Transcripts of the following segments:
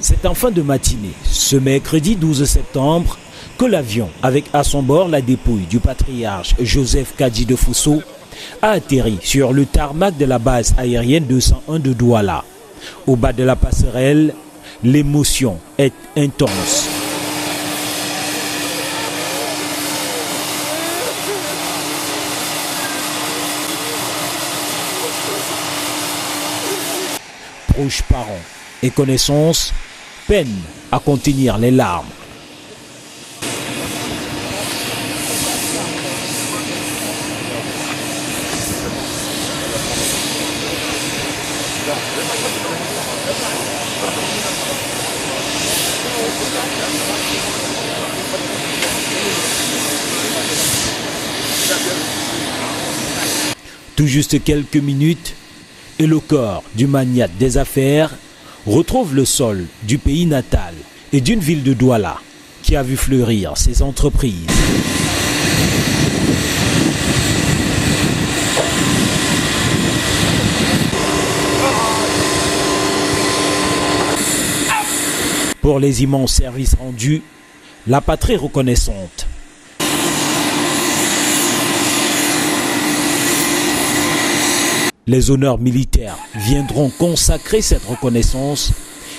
C'est en fin de matinée, ce mercredi 12 septembre, que l'avion, avec à son bord la dépouille du patriarche Joseph Kadji de Fosso, a atterri sur le tarmac de la base aérienne 201 de Douala. Au bas de la passerelle, l'émotion est intense. Proches parents et connaissances peinent à contenir les larmes. Tout juste quelques minutes et le corps du magnate des affaires retrouve le sol du pays natal et d'une ville de Douala qui a vu fleurir ses entreprises. Pour les immenses services rendus, la patrie reconnaissante. Les honneurs militaires viendront consacrer cette reconnaissance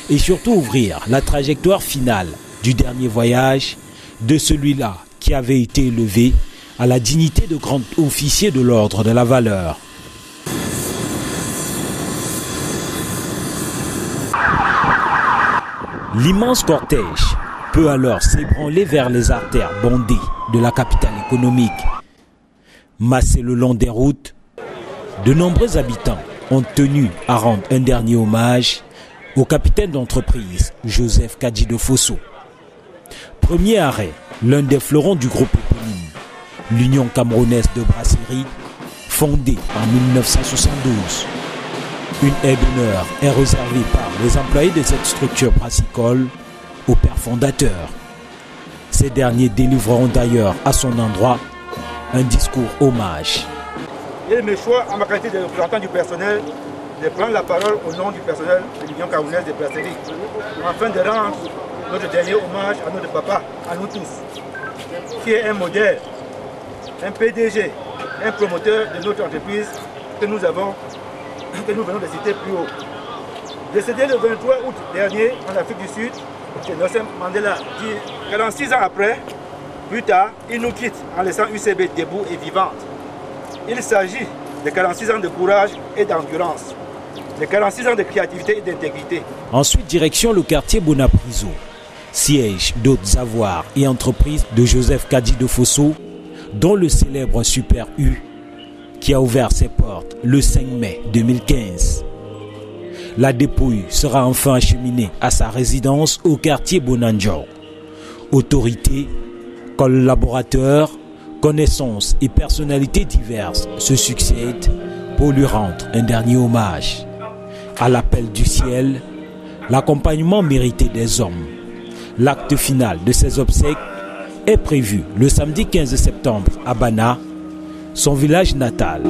et surtout ouvrir la trajectoire finale du dernier voyage de celui-là qui avait été élevé à la dignité de grand officier de l'ordre de la valeur. L'immense cortège peut alors s'ébranler vers les artères bondées de la capitale économique. Massé le long des routes, de nombreux habitants ont tenu à rendre un dernier hommage au capitaine d'entreprise Joseph Kadji de Fosso. Premier arrêt, l'un des fleurons du groupe éponyme, l'Union camerounaise de brasserie, fondée en 1972. Une aide d'honneur est réservée par les employés de cette structure brassicole au père fondateur. Ces derniers délivreront d'ailleurs à son endroit un discours hommage. Il me choix, en ma qualité de représentant du personnel, de prendre la parole au nom du personnel de l'Union camerounaise des brasseries, afin de rendre notre dernier hommage à notre papa, à nous tous, qui est un modèle, un PDG, un promoteur de notre entreprise que nous avons, que nous venons de citer plus haut. Décédé le 23 août dernier en Afrique du Sud, Nelson Mandela dit 46 ans après, plus tard, il nous quitte en laissant UCB debout et vivante. Il s'agit de 46 ans de courage et d'endurance, de 46 ans de créativité et d'intégrité. Ensuite, direction le quartier Bonapriso, siège d'autres avoirs et entreprises de Joseph Kadji de Fosso, dont le célèbre Super U, qui a ouvert ses portes le 5 mai 2015. La dépouille sera enfin acheminée à sa résidence au quartier Bonanjo. Autorités, collaborateurs, connaissances et personnalités diverses se succèdent pour lui rendre un dernier hommage. À l'appel du ciel, l'accompagnement mérité des hommes. L'acte final de ces obsèques est prévu le samedi 15 septembre à Bana, son village natal.